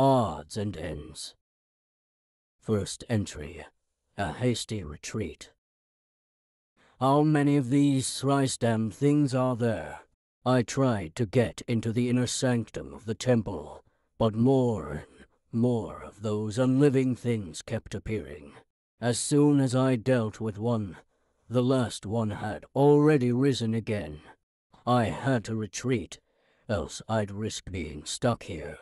odds and ends. First entry, a hasty retreat. How many of these thrice damned things are there? I tried to get into the inner sanctum of the temple, but more and more of those unliving things kept appearing. As soon as I dealt with one, the last one had already risen again. I had to retreat, else I'd risk being stuck here,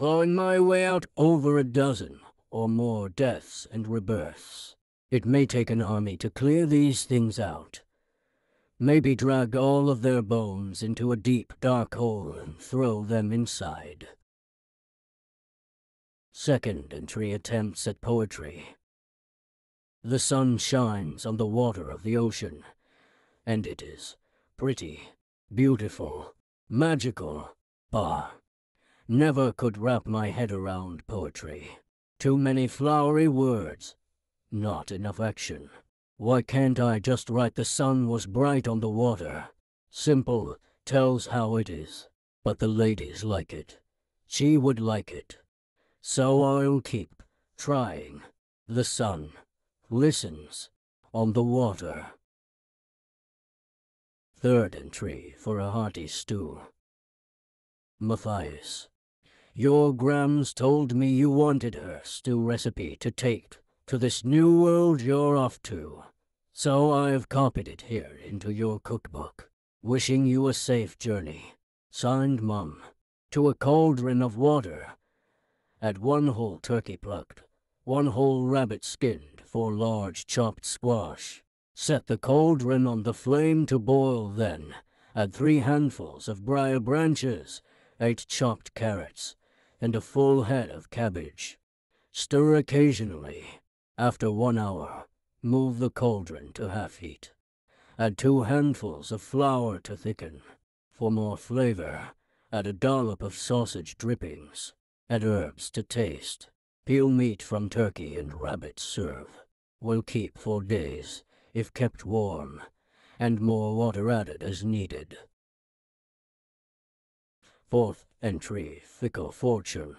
clawing my way out over a dozen or more deaths and rebirths. It may take an army to clear these things out. Maybe drag all of their bones into a deep, dark hole and throw them inside. Second entry attempts at poetry. The sun shines on the water of the ocean, and it is pretty, beautiful, magical. Bah! Never could wrap my head around poetry. Too many flowery words, not enough action. Why can't I just write the sun was bright on the water? Simple, tells how it is. But the ladies like it. She would like it. So I'll keep trying. The sun listens on the water. Third entry for a hearty stew. Matthias, your Grams told me you wanted her stew recipe to take to this new world you're off to. So I've copied it here into your cookbook. Wishing you a safe journey. Signed Mum. To a cauldron of water. Add one whole turkey plucked, one whole rabbit skinned four large chopped squash. Set the cauldron on the flame to boil then. Add three handfuls of briar branches, eight chopped carrots, and a full head of cabbage. Stir occasionally. After one hour, move the cauldron to half heat. Add two handfuls of flour to thicken. For more flavor, add a dollop of sausage drippings. Add herbs to taste. Peel meat from turkey and rabbit serve. Will keep for days, if kept warm, and more water added as needed. Fourth entry, Fickle Fortune.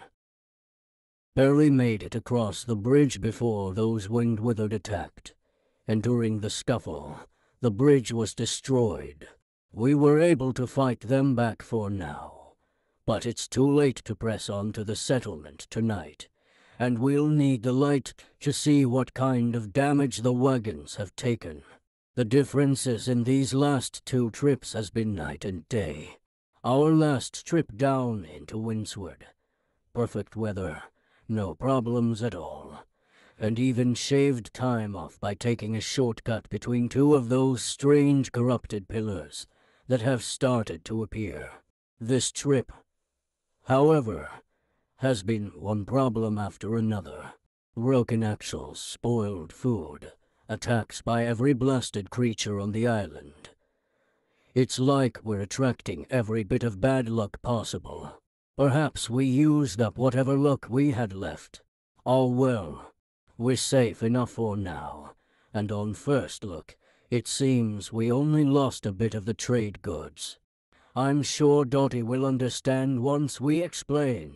Barely made it across the bridge before those winged withered attacked, and during the scuffle, the bridge was destroyed. We were able to fight them back for now. But it's too late to press on to the settlement tonight, and we'll need the light to see what kind of damage the wagons have taken. The differences in these last two trips has been night and day. Our last trip down into Windsward. Perfect weather, no problems at all. And even shaved time off by taking a shortcut between two of those strange corrupted pillars that have started to appear. This trip However, has been one problem after another. Broken axles, spoiled food, attacks by every blasted creature on the island. It's like we're attracting every bit of bad luck possible. Perhaps we used up whatever luck we had left. All well, we're safe enough for now, and on first look, it seems we only lost a bit of the trade goods. I'm sure Dottie will understand once we explain.